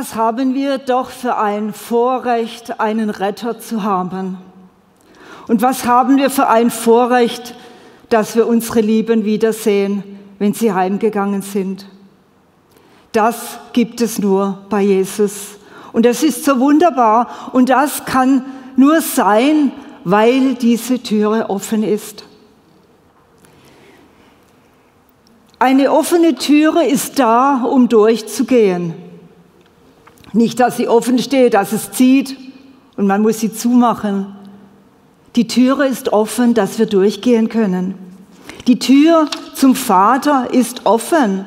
Was haben wir doch für ein Vorrecht, einen Retter zu haben? Und was haben wir für ein Vorrecht, dass wir unsere Lieben wiedersehen, wenn sie heimgegangen sind? Das gibt es nur bei Jesus. Und das ist so wunderbar. Und das kann nur sein, weil diese Türe offen ist. Eine offene Türe ist da, um durchzugehen. Nicht, dass sie offen steht, dass es zieht und man muss sie zumachen. Die Türe ist offen, dass wir durchgehen können. Die Tür zum Vater ist offen.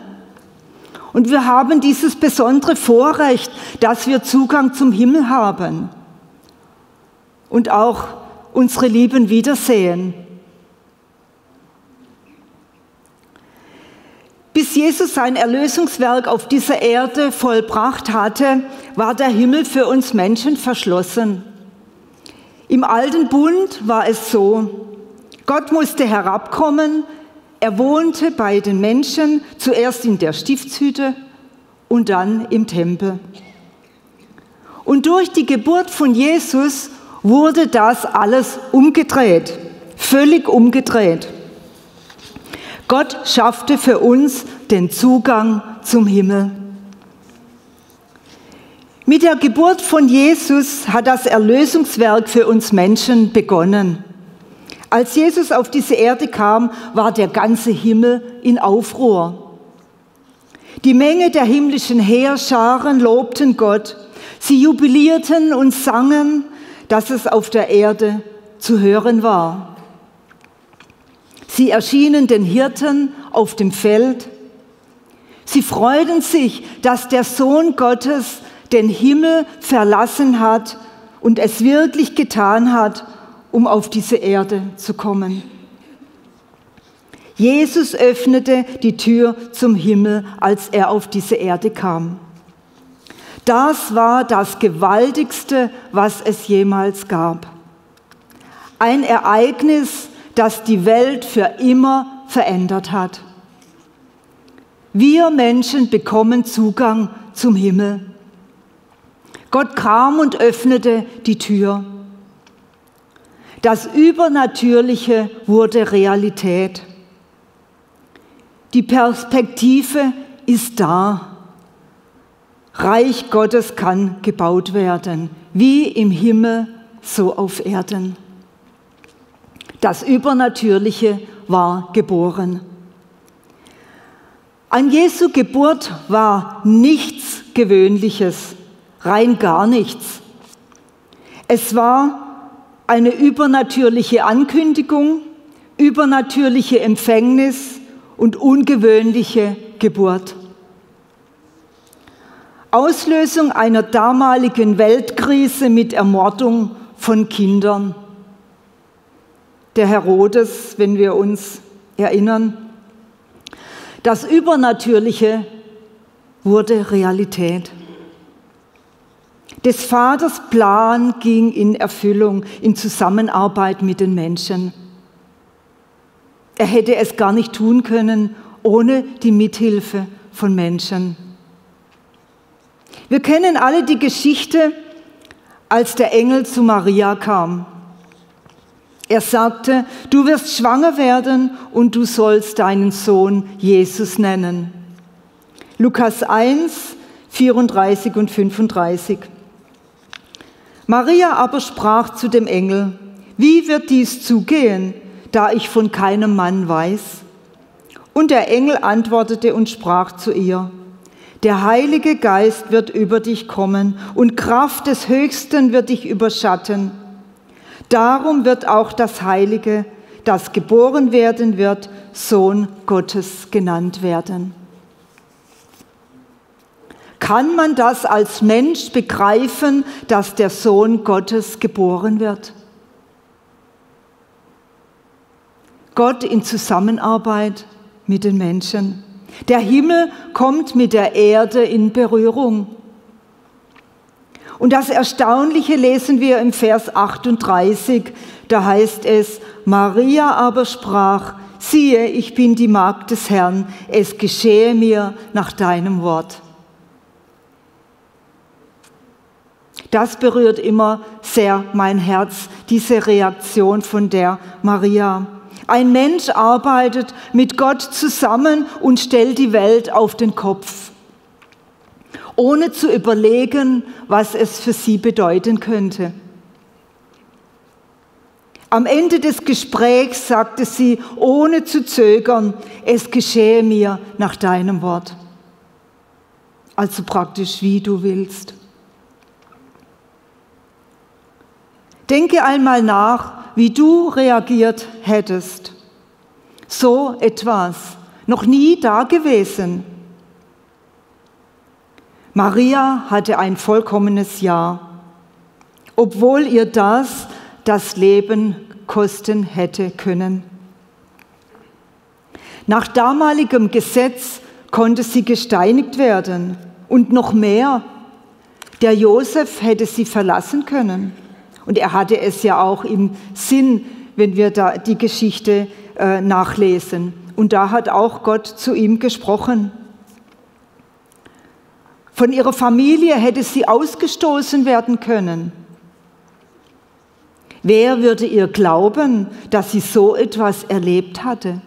Und wir haben dieses besondere Vorrecht, dass wir Zugang zum Himmel haben und auch unsere Lieben wiedersehen. Bis Jesus sein Erlösungswerk auf dieser Erde vollbracht hatte, war der Himmel für uns Menschen verschlossen. Im alten Bund war es so, Gott musste herabkommen, er wohnte bei den Menschen, zuerst in der Stiftshütte und dann im Tempel. Und durch die Geburt von Jesus wurde das alles umgedreht, völlig umgedreht. Gott schaffte für uns den Zugang zum Himmel. Mit der Geburt von Jesus hat das Erlösungswerk für uns Menschen begonnen. Als Jesus auf diese Erde kam, war der ganze Himmel in Aufruhr. Die Menge der himmlischen Heerscharen lobten Gott. Sie jubilierten und sangen, dass es auf der Erde zu hören war. Sie erschienen den Hirten auf dem Feld. Sie freuten sich, dass der Sohn Gottes den Himmel verlassen hat und es wirklich getan hat, um auf diese Erde zu kommen. Jesus öffnete die Tür zum Himmel, als er auf diese Erde kam. Das war das Gewaltigste, was es jemals gab. Ein Ereignis, das die Welt für immer verändert hat. Wir Menschen bekommen Zugang zum Himmel. Gott kam und öffnete die Tür. Das Übernatürliche wurde Realität. Die Perspektive ist da. Reich Gottes kann gebaut werden, wie im Himmel, so auf Erden. Das Übernatürliche war geboren. An Jesu Geburt war nichts Gewöhnliches, rein gar nichts. Es war eine übernatürliche Ankündigung, übernatürliche Empfängnis und ungewöhnliche Geburt. Auslösung einer damaligen Weltkrise mit Ermordung von Kindern der Herodes, wenn wir uns erinnern. Das Übernatürliche wurde Realität. Des Vaters Plan ging in Erfüllung in Zusammenarbeit mit den Menschen. Er hätte es gar nicht tun können ohne die Mithilfe von Menschen. Wir kennen alle die Geschichte, als der Engel zu Maria kam. Er sagte, du wirst schwanger werden und du sollst deinen Sohn Jesus nennen. Lukas 1, 34 und 35. Maria aber sprach zu dem Engel, wie wird dies zugehen, da ich von keinem Mann weiß? Und der Engel antwortete und sprach zu ihr, der Heilige Geist wird über dich kommen und Kraft des Höchsten wird dich überschatten. Darum wird auch das Heilige, das geboren werden wird, Sohn Gottes genannt werden. Kann man das als Mensch begreifen, dass der Sohn Gottes geboren wird? Gott in Zusammenarbeit mit den Menschen. Der Himmel kommt mit der Erde in Berührung. Und das Erstaunliche lesen wir im Vers 38, da heißt es, Maria aber sprach, siehe, ich bin die Magd des Herrn, es geschehe mir nach deinem Wort. Das berührt immer sehr mein Herz, diese Reaktion von der Maria. Ein Mensch arbeitet mit Gott zusammen und stellt die Welt auf den Kopf, ohne zu überlegen, was es für sie bedeuten könnte. Am Ende des Gesprächs sagte sie, ohne zu zögern, es geschehe mir nach deinem Wort. Also praktisch, wie du willst. Denke einmal nach, wie du reagiert hättest. So etwas, noch nie dagewesen. Maria hatte ein vollkommenes Ja, obwohl ihr das das Leben kosten hätte können. Nach damaligem Gesetz konnte sie gesteinigt werden und noch mehr. Der Josef hätte sie verlassen können. Und er hatte es ja auch im Sinn, wenn wir da die Geschichte äh, nachlesen. Und da hat auch Gott zu ihm gesprochen. Von ihrer Familie hätte sie ausgestoßen werden können. Wer würde ihr glauben, dass sie so etwas erlebt hatte?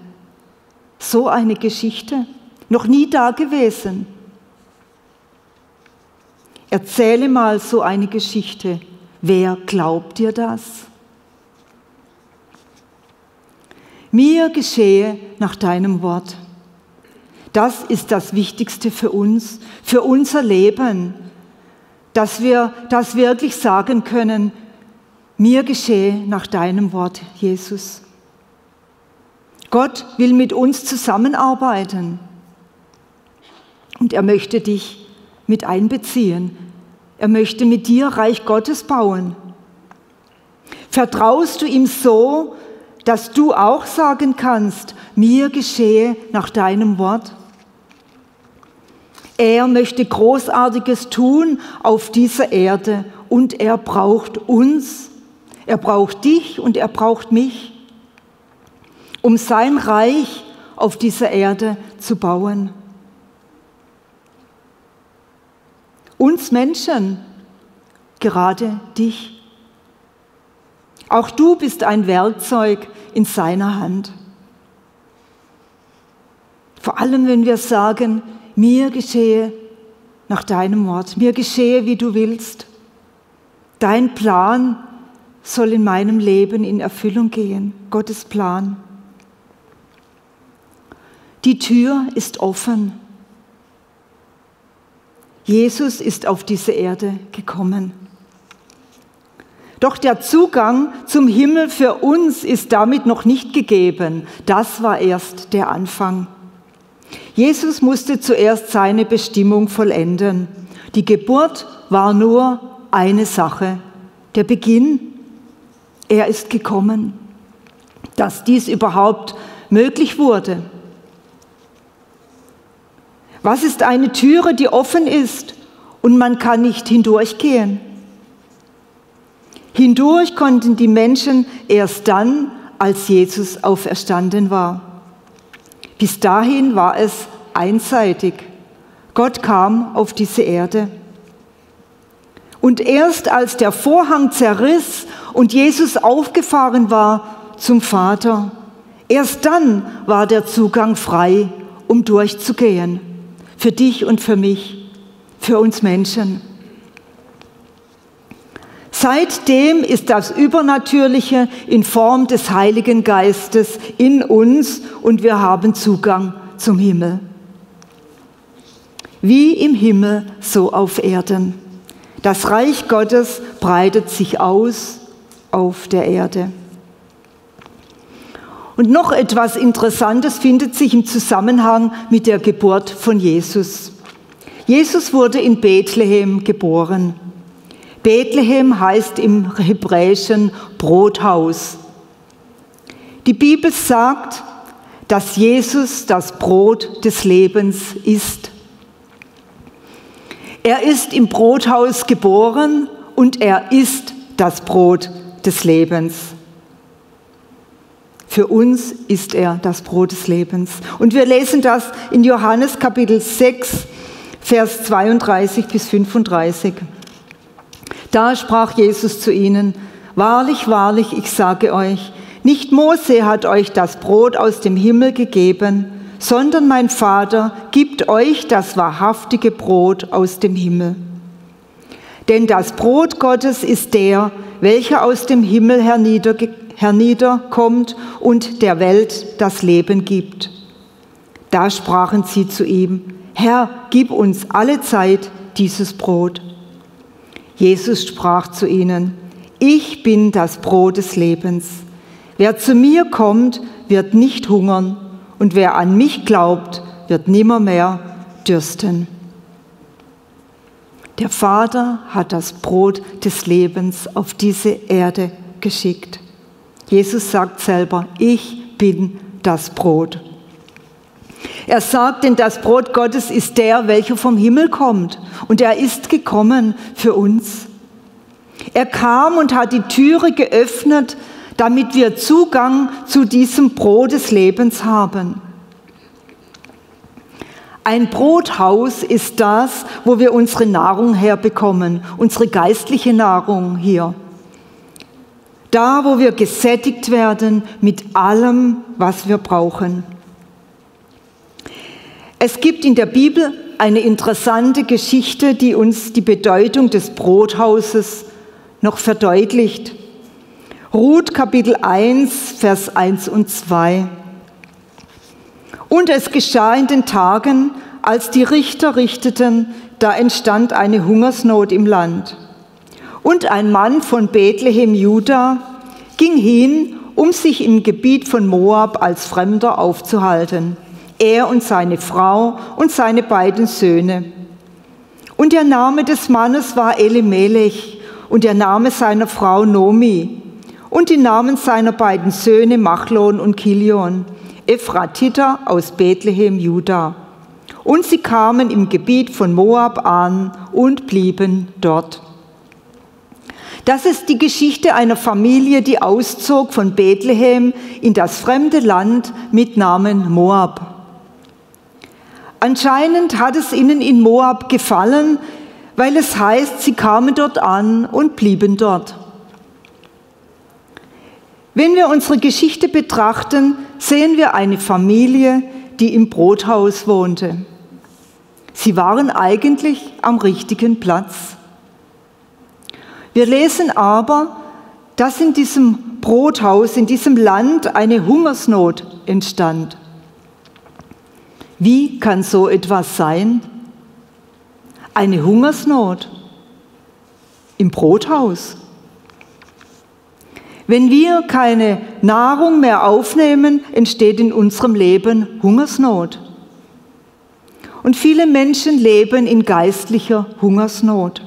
So eine Geschichte, noch nie da gewesen. Erzähle mal so eine Geschichte. Wer glaubt dir das? Mir geschehe nach deinem Wort. Das ist das Wichtigste für uns, für unser Leben, dass wir das wirklich sagen können, mir geschehe nach deinem Wort, Jesus. Gott will mit uns zusammenarbeiten und er möchte dich mit einbeziehen. Er möchte mit dir Reich Gottes bauen. Vertraust du ihm so, dass du auch sagen kannst, mir geschehe nach deinem Wort? Er möchte Großartiges tun auf dieser Erde und er braucht uns er braucht dich und er braucht mich, um sein Reich auf dieser Erde zu bauen. Uns Menschen, gerade dich. Auch du bist ein Werkzeug in seiner Hand. Vor allem, wenn wir sagen, mir geschehe nach deinem Wort, mir geschehe, wie du willst. Dein Plan soll in meinem Leben in Erfüllung gehen, Gottes Plan. Die Tür ist offen. Jesus ist auf diese Erde gekommen. Doch der Zugang zum Himmel für uns ist damit noch nicht gegeben. Das war erst der Anfang. Jesus musste zuerst seine Bestimmung vollenden. Die Geburt war nur eine Sache, der Beginn er ist gekommen, dass dies überhaupt möglich wurde. Was ist eine Türe, die offen ist und man kann nicht hindurchgehen? Hindurch konnten die Menschen erst dann, als Jesus auferstanden war. Bis dahin war es einseitig. Gott kam auf diese Erde. Und erst als der Vorhang zerriss und Jesus aufgefahren war zum Vater, erst dann war der Zugang frei, um durchzugehen. Für dich und für mich, für uns Menschen. Seitdem ist das Übernatürliche in Form des Heiligen Geistes in uns und wir haben Zugang zum Himmel. Wie im Himmel, so auf Erden. Das Reich Gottes breitet sich aus auf der Erde. Und noch etwas Interessantes findet sich im Zusammenhang mit der Geburt von Jesus. Jesus wurde in Bethlehem geboren. Bethlehem heißt im Hebräischen Brothaus. Die Bibel sagt, dass Jesus das Brot des Lebens ist. Er ist im Brothaus geboren und er ist das Brot des Lebens. Für uns ist er das Brot des Lebens. Und wir lesen das in Johannes Kapitel 6, Vers 32 bis 35. Da sprach Jesus zu ihnen, Wahrlich, wahrlich, ich sage euch, nicht Mose hat euch das Brot aus dem Himmel gegeben, sondern mein Vater gibt euch das wahrhaftige Brot aus dem Himmel. Denn das Brot Gottes ist der, welcher aus dem Himmel herniederkommt und der Welt das Leben gibt. Da sprachen sie zu ihm, Herr, gib uns alle Zeit dieses Brot. Jesus sprach zu ihnen, ich bin das Brot des Lebens. Wer zu mir kommt, wird nicht hungern und wer an mich glaubt, wird nimmermehr dürsten. Der Vater hat das Brot des Lebens auf diese Erde geschickt. Jesus sagt selber, ich bin das Brot. Er sagt, denn das Brot Gottes ist der, welcher vom Himmel kommt. Und er ist gekommen für uns. Er kam und hat die Türe geöffnet, damit wir Zugang zu diesem Brot des Lebens haben. Ein Brothaus ist das, wo wir unsere Nahrung herbekommen, unsere geistliche Nahrung hier. Da, wo wir gesättigt werden mit allem, was wir brauchen. Es gibt in der Bibel eine interessante Geschichte, die uns die Bedeutung des Brothauses noch verdeutlicht. Ruth Kapitel 1, Vers 1 und 2. Und es geschah in den Tagen, als die Richter richteten, da entstand eine Hungersnot im Land. Und ein Mann von Bethlehem, Juda, ging hin, um sich im Gebiet von Moab als Fremder aufzuhalten er und seine Frau und seine beiden Söhne. Und der Name des Mannes war Elimelech und der Name seiner Frau Nomi und die Namen seiner beiden Söhne Machlon und Kilion, Ephratiter aus Bethlehem, Juda. Und sie kamen im Gebiet von Moab an und blieben dort. Das ist die Geschichte einer Familie, die auszog von Bethlehem in das fremde Land mit Namen Moab. Anscheinend hat es ihnen in Moab gefallen, weil es heißt, sie kamen dort an und blieben dort. Wenn wir unsere Geschichte betrachten, sehen wir eine Familie, die im Brothaus wohnte. Sie waren eigentlich am richtigen Platz. Wir lesen aber, dass in diesem Brothaus, in diesem Land eine Hungersnot entstand. Wie kann so etwas sein? Eine Hungersnot im Brothaus. Wenn wir keine Nahrung mehr aufnehmen, entsteht in unserem Leben Hungersnot. Und viele Menschen leben in geistlicher Hungersnot.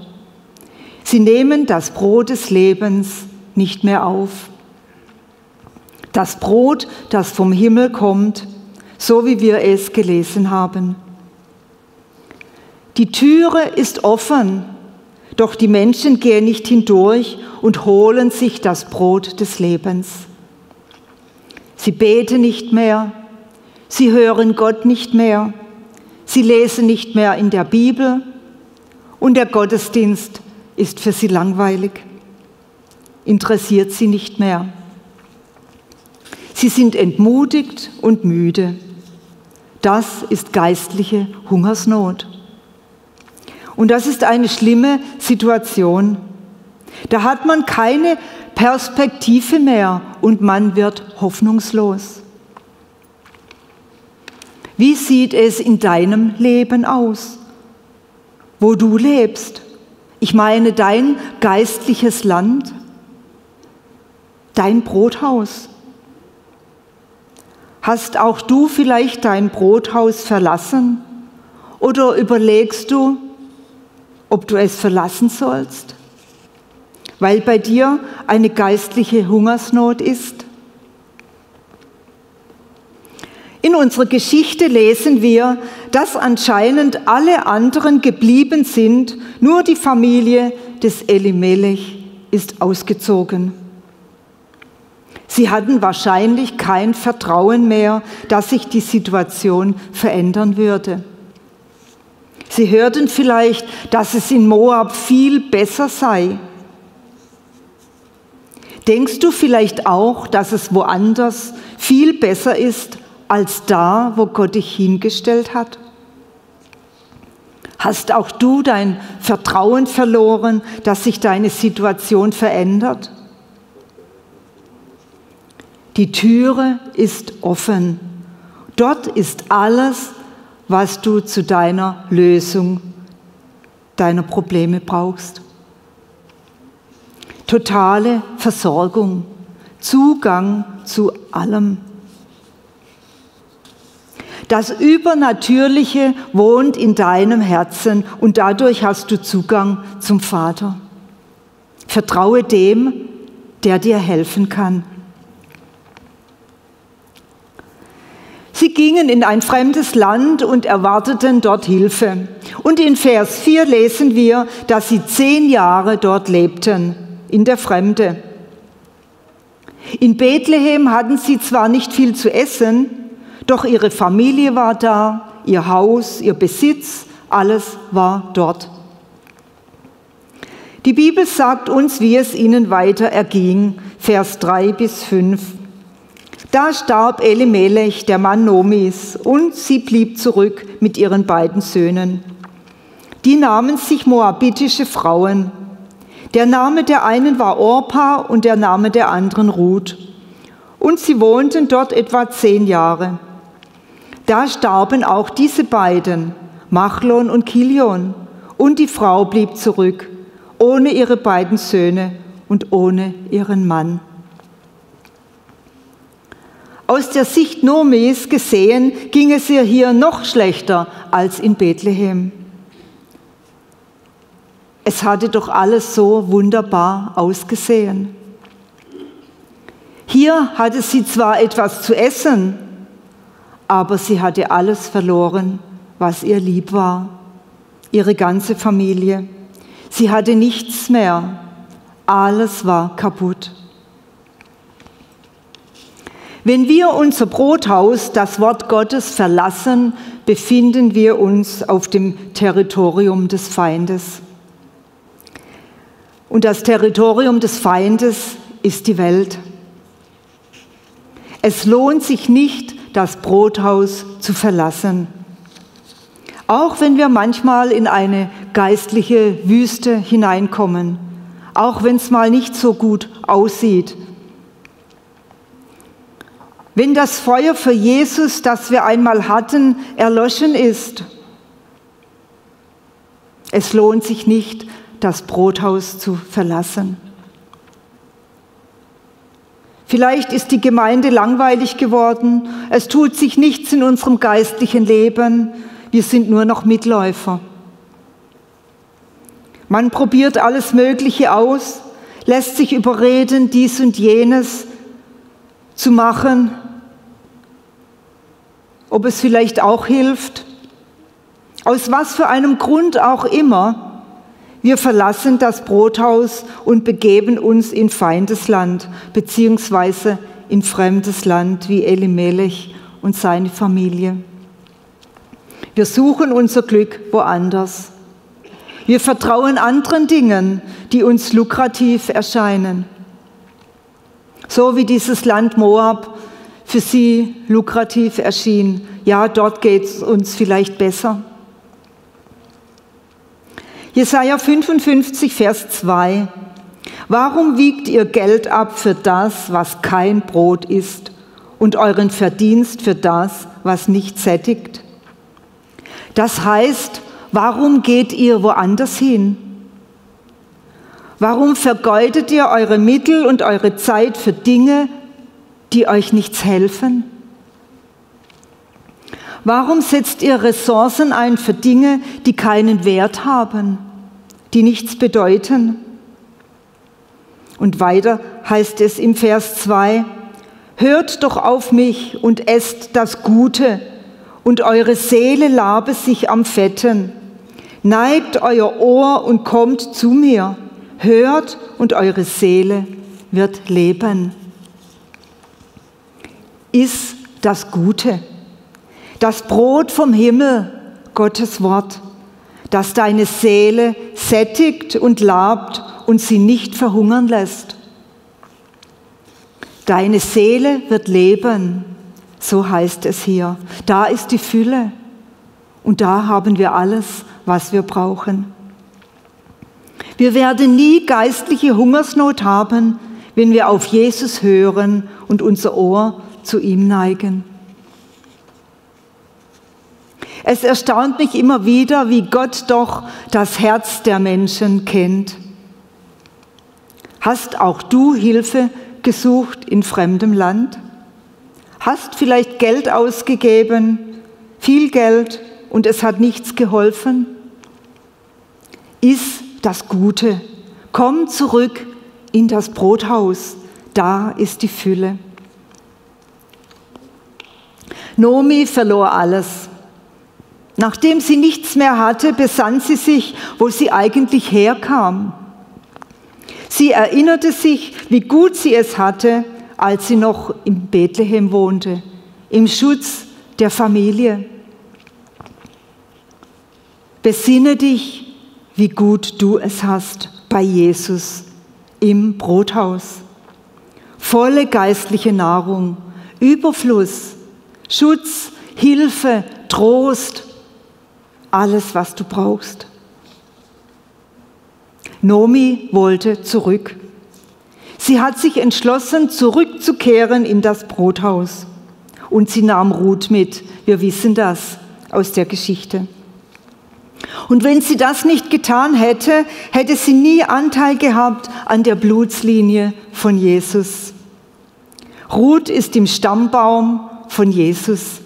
Sie nehmen das Brot des Lebens nicht mehr auf. Das Brot, das vom Himmel kommt, so wie wir es gelesen haben. Die Türe ist offen, doch die Menschen gehen nicht hindurch und holen sich das Brot des Lebens. Sie beten nicht mehr, sie hören Gott nicht mehr, sie lesen nicht mehr in der Bibel und der Gottesdienst ist für sie langweilig, interessiert sie nicht mehr. Sie sind entmutigt und müde. Das ist geistliche Hungersnot. Und das ist eine schlimme Situation. Da hat man keine Perspektive mehr und man wird hoffnungslos. Wie sieht es in deinem Leben aus, wo du lebst? Ich meine dein geistliches Land, dein Brothaus. Hast auch du vielleicht dein Brothaus verlassen? Oder überlegst du, ob du es verlassen sollst, weil bei dir eine geistliche Hungersnot ist? In unserer Geschichte lesen wir, dass anscheinend alle anderen geblieben sind, nur die Familie des Elimelech ist ausgezogen. Sie hatten wahrscheinlich kein Vertrauen mehr, dass sich die Situation verändern würde. Sie hörten vielleicht, dass es in Moab viel besser sei, Denkst du vielleicht auch, dass es woanders viel besser ist als da, wo Gott dich hingestellt hat? Hast auch du dein Vertrauen verloren, dass sich deine Situation verändert? Die Türe ist offen. Dort ist alles, was du zu deiner Lösung deiner Probleme brauchst. Totale Versorgung, Zugang zu allem. Das Übernatürliche wohnt in deinem Herzen und dadurch hast du Zugang zum Vater. Vertraue dem, der dir helfen kann. Sie gingen in ein fremdes Land und erwarteten dort Hilfe. Und in Vers 4 lesen wir, dass sie zehn Jahre dort lebten, in der Fremde. In Bethlehem hatten sie zwar nicht viel zu essen, doch ihre Familie war da, ihr Haus, ihr Besitz, alles war dort. Die Bibel sagt uns, wie es ihnen weiter erging, Vers 3 bis 5. Da starb Elimelech, der Mann Nomis, und sie blieb zurück mit ihren beiden Söhnen. Die nahmen sich moabitische Frauen. Der Name der einen war Orpa und der Name der anderen Ruth. Und sie wohnten dort etwa zehn Jahre. Da starben auch diese beiden, Machlon und Kilion, und die Frau blieb zurück, ohne ihre beiden Söhne und ohne ihren Mann. Aus der Sicht Nomis gesehen ging es ihr hier noch schlechter als in Bethlehem. Es hatte doch alles so wunderbar ausgesehen. Hier hatte sie zwar etwas zu essen, aber sie hatte alles verloren, was ihr lieb war, ihre ganze Familie. Sie hatte nichts mehr, alles war kaputt. Wenn wir unser Brothaus, das Wort Gottes, verlassen, befinden wir uns auf dem Territorium des Feindes. Und das Territorium des Feindes ist die Welt. Es lohnt sich nicht, das Brothaus zu verlassen. Auch wenn wir manchmal in eine geistliche Wüste hineinkommen, auch wenn es mal nicht so gut aussieht, wenn das Feuer für Jesus, das wir einmal hatten, erloschen ist. Es lohnt sich nicht, das Brothaus zu verlassen. Vielleicht ist die Gemeinde langweilig geworden, es tut sich nichts in unserem geistlichen Leben, wir sind nur noch Mitläufer. Man probiert alles Mögliche aus, lässt sich überreden, dies und jenes zu machen, ob es vielleicht auch hilft, aus was für einem Grund auch immer, wir verlassen das Brothaus und begeben uns in Feindesland beziehungsweise in fremdes Land wie Elimelech und seine Familie. Wir suchen unser Glück woanders. Wir vertrauen anderen Dingen, die uns lukrativ erscheinen. So wie dieses Land Moab für sie lukrativ erschien. Ja, dort geht es uns vielleicht besser. Jesaja 55, Vers 2. Warum wiegt ihr Geld ab für das, was kein Brot ist, und euren Verdienst für das, was nicht sättigt? Das heißt, warum geht ihr woanders hin? Warum vergeudet ihr eure Mittel und eure Zeit für Dinge, die euch nichts helfen? Warum setzt ihr Ressourcen ein für Dinge, die keinen Wert haben, die nichts bedeuten? Und weiter heißt es im Vers 2, Hört doch auf mich und esst das Gute, und eure Seele labe sich am Fetten. Neigt euer Ohr und kommt zu mir. Hört und eure Seele wird leben ist das Gute. Das Brot vom Himmel, Gottes Wort, das deine Seele sättigt und labt und sie nicht verhungern lässt. Deine Seele wird leben, so heißt es hier. Da ist die Fülle und da haben wir alles, was wir brauchen. Wir werden nie geistliche Hungersnot haben, wenn wir auf Jesus hören und unser Ohr zu ihm neigen. Es erstaunt mich immer wieder, wie Gott doch das Herz der Menschen kennt. Hast auch du Hilfe gesucht in fremdem Land? Hast vielleicht Geld ausgegeben, viel Geld, und es hat nichts geholfen? Iss das Gute. Komm zurück in das Brothaus. Da ist die Fülle. Nomi verlor alles. Nachdem sie nichts mehr hatte, besann sie sich, wo sie eigentlich herkam. Sie erinnerte sich, wie gut sie es hatte, als sie noch in Bethlehem wohnte, im Schutz der Familie. Besinne dich, wie gut du es hast bei Jesus im Brothaus. Volle geistliche Nahrung, Überfluss, Schutz, Hilfe, Trost, alles, was du brauchst. Nomi wollte zurück. Sie hat sich entschlossen, zurückzukehren in das Brothaus. Und sie nahm Ruth mit. Wir wissen das aus der Geschichte. Und wenn sie das nicht getan hätte, hätte sie nie Anteil gehabt an der Blutslinie von Jesus. Ruth ist im Stammbaum von Jesus.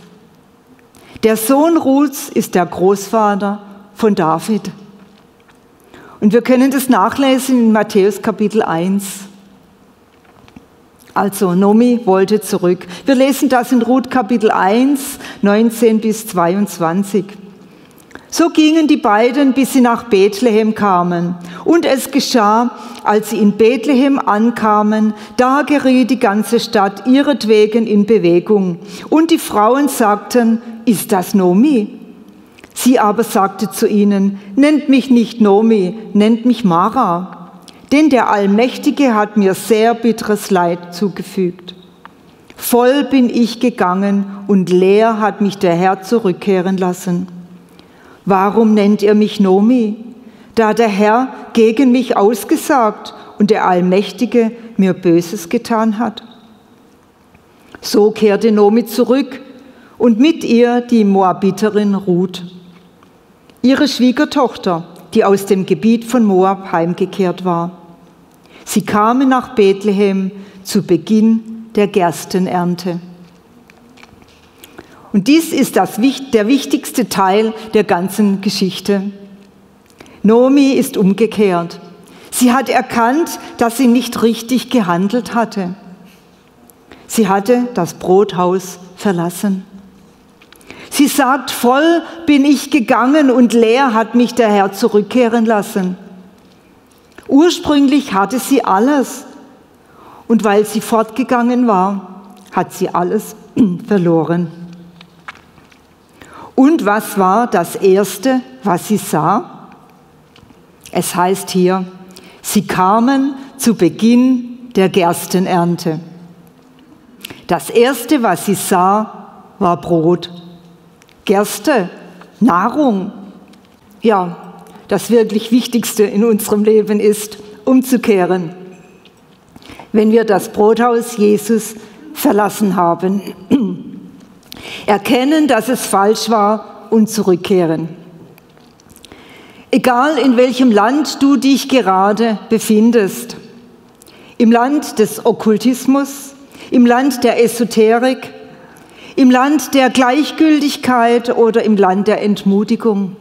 Der Sohn Ruths ist der Großvater von David. Und wir können das nachlesen in Matthäus Kapitel 1. Also Nomi wollte zurück. Wir lesen das in Ruth Kapitel 1, 19 bis 22. So gingen die beiden, bis sie nach Bethlehem kamen. Und es geschah, als sie in Bethlehem ankamen, da geriet die ganze Stadt ihretwegen in Bewegung. Und die Frauen sagten, ist das Nomi? Sie aber sagte zu ihnen, nennt mich nicht Nomi, nennt mich Mara. Denn der Allmächtige hat mir sehr bitteres Leid zugefügt. Voll bin ich gegangen und leer hat mich der Herr zurückkehren lassen. Warum nennt ihr mich Nomi? Da der Herr gegen mich ausgesagt und der Allmächtige mir Böses getan hat. So kehrte Nomi zurück und mit ihr die Moabiterin Ruth, ihre Schwiegertochter, die aus dem Gebiet von Moab heimgekehrt war. Sie kamen nach Bethlehem zu Beginn der Gerstenernte. Und dies ist das, der wichtigste Teil der ganzen Geschichte. Nomi ist umgekehrt. Sie hat erkannt, dass sie nicht richtig gehandelt hatte. Sie hatte das Brothaus verlassen. Sie sagt, voll bin ich gegangen und leer hat mich der Herr zurückkehren lassen. Ursprünglich hatte sie alles. Und weil sie fortgegangen war, hat sie alles verloren. Und was war das Erste, was sie sah? Es heißt hier, sie kamen zu Beginn der Gerstenernte. Das Erste, was sie sah, war Brot. Gerste, Nahrung. Ja, das wirklich Wichtigste in unserem Leben ist, umzukehren. Wenn wir das Brothaus Jesus verlassen haben erkennen, dass es falsch war und zurückkehren. Egal in welchem Land du dich gerade befindest, im Land des Okkultismus, im Land der Esoterik, im Land der Gleichgültigkeit oder im Land der Entmutigung,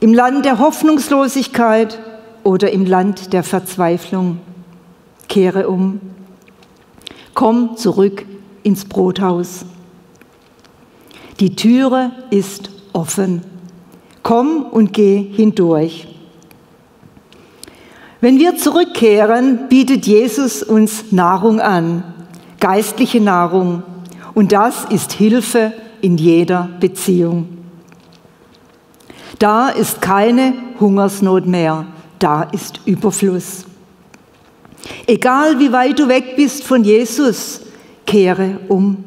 im Land der Hoffnungslosigkeit oder im Land der Verzweiflung. Kehre um. Komm zurück ins Brothaus. Die Türe ist offen. Komm und geh hindurch. Wenn wir zurückkehren, bietet Jesus uns Nahrung an, geistliche Nahrung. Und das ist Hilfe in jeder Beziehung. Da ist keine Hungersnot mehr, da ist Überfluss. Egal wie weit du weg bist von Jesus, kehre um.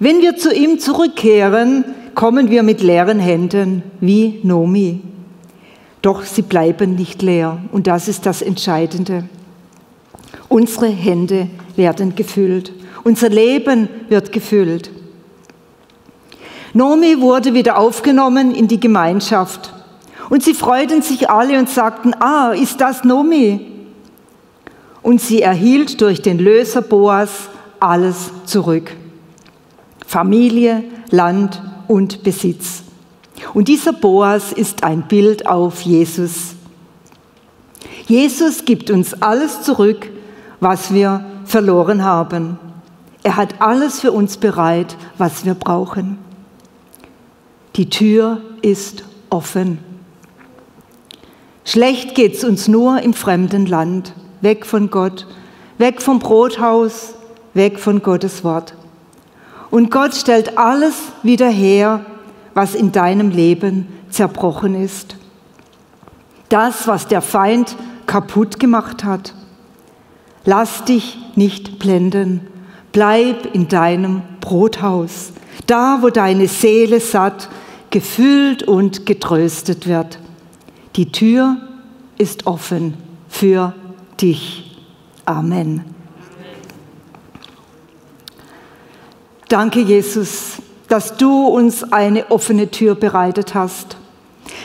Wenn wir zu ihm zurückkehren, kommen wir mit leeren Händen wie Nomi. Doch sie bleiben nicht leer und das ist das Entscheidende. Unsere Hände werden gefüllt, unser Leben wird gefüllt. Nomi wurde wieder aufgenommen in die Gemeinschaft und sie freuten sich alle und sagten, ah, ist das Nomi? Und sie erhielt durch den Löser Boas alles zurück. Familie, Land und Besitz. Und dieser Boas ist ein Bild auf Jesus. Jesus gibt uns alles zurück, was wir verloren haben. Er hat alles für uns bereit, was wir brauchen. Die Tür ist offen. Schlecht geht es uns nur im fremden Land, weg von Gott, weg vom Brothaus, weg von Gottes Wort. Und Gott stellt alles wieder her, was in deinem Leben zerbrochen ist. Das, was der Feind kaputt gemacht hat. Lass dich nicht blenden. Bleib in deinem Brothaus, da wo deine Seele satt, gefüllt und getröstet wird. Die Tür ist offen für dich. Amen. Danke, Jesus, dass du uns eine offene Tür bereitet hast,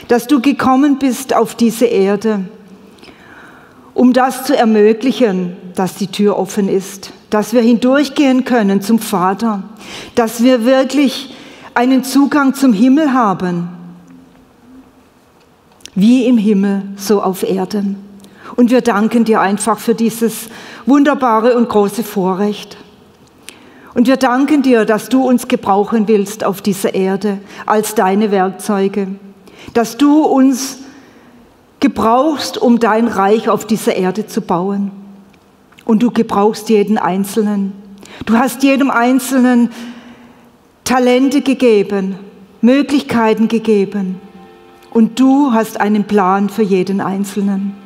dass du gekommen bist auf diese Erde, um das zu ermöglichen, dass die Tür offen ist, dass wir hindurchgehen können zum Vater, dass wir wirklich einen Zugang zum Himmel haben, wie im Himmel, so auf Erden. Und wir danken dir einfach für dieses wunderbare und große Vorrecht. Und wir danken dir, dass du uns gebrauchen willst auf dieser Erde als deine Werkzeuge, dass du uns gebrauchst, um dein Reich auf dieser Erde zu bauen. Und du gebrauchst jeden Einzelnen. Du hast jedem Einzelnen Talente gegeben, Möglichkeiten gegeben. Und du hast einen Plan für jeden Einzelnen.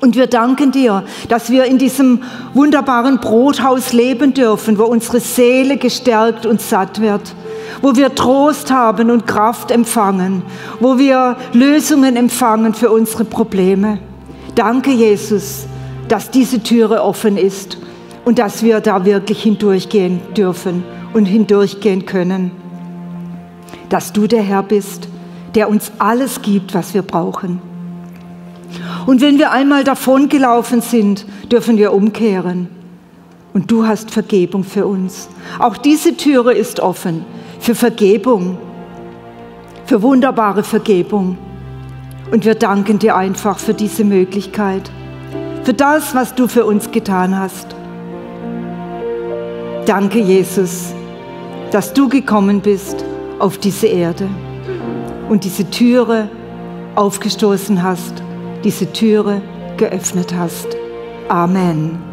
Und wir danken dir, dass wir in diesem wunderbaren Brothaus leben dürfen, wo unsere Seele gestärkt und satt wird, wo wir Trost haben und Kraft empfangen, wo wir Lösungen empfangen für unsere Probleme. Danke, Jesus, dass diese Türe offen ist und dass wir da wirklich hindurchgehen dürfen und hindurchgehen können. Dass du der Herr bist, der uns alles gibt, was wir brauchen. Und wenn wir einmal davongelaufen sind, dürfen wir umkehren. Und du hast Vergebung für uns. Auch diese Türe ist offen für Vergebung, für wunderbare Vergebung. Und wir danken dir einfach für diese Möglichkeit, für das, was du für uns getan hast. Danke, Jesus, dass du gekommen bist auf diese Erde und diese Türe aufgestoßen hast diese Türe geöffnet hast. Amen.